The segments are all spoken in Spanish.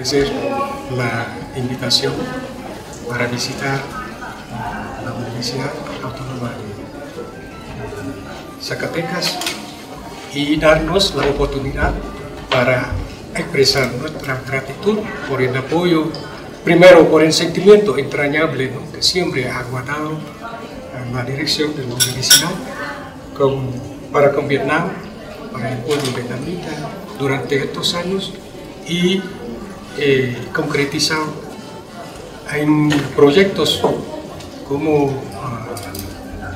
agradecer la invitación para visitar la Universidad Autónoma de Zacatecas y darnos la oportunidad para expresar nuestra gratitud por el apoyo, primero por el sentimiento entrañable que siempre ha guardado la dirección de la universidad con, para con Vietnam, para el pueblo vietnamita durante estos años y eh, concretizado en proyectos como uh,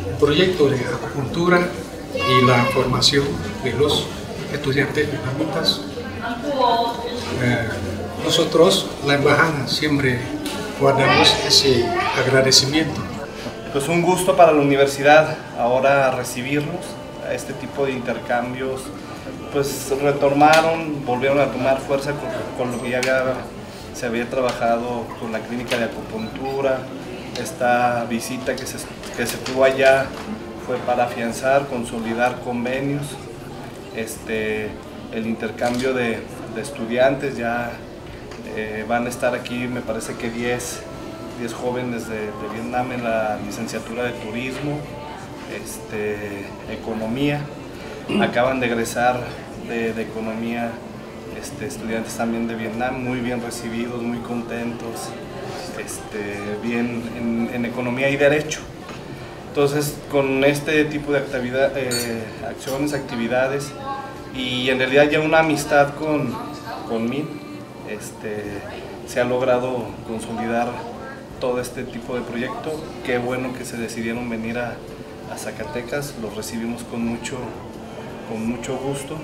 el proyecto de acupuntura y la formación de los estudiantes vietnamitas. Eh, nosotros, la embajada, siempre guardamos ese agradecimiento. Pues un gusto para la universidad ahora recibirnos este tipo de intercambios pues retomaron, volvieron a tomar fuerza con, lo que ya se había trabajado con la clínica de acupuntura. Esta visita que se, que se tuvo allá fue para afianzar, consolidar convenios, este, el intercambio de, estudiantes, ya eh, van a estar aquí me parece que 10, 10 jóvenes de, Vietnam en la licenciatura de turismo, este, economía, acaban de egresar de, economía, este, estudiantes también de Vietnam, muy bien recibidos, muy contentos, este, bien en, economía y derecho. Entonces, con este tipo de actividad, eh, acciones, actividades y en realidad ya una amistad con, con mí, se ha logrado consolidar todo este tipo de proyecto. Qué bueno que se decidieron venir a, Zacatecas, los recibimos con mucho, con mucho gusto.